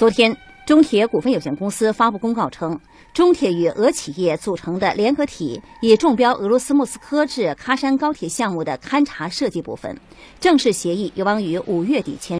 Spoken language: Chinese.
昨天中铁股份有限公司发布公告称中铁与俄企业组成的联合体已中标俄罗斯莫斯科至喀山高铁项目的勘察设计部分正式协议有望于五月底签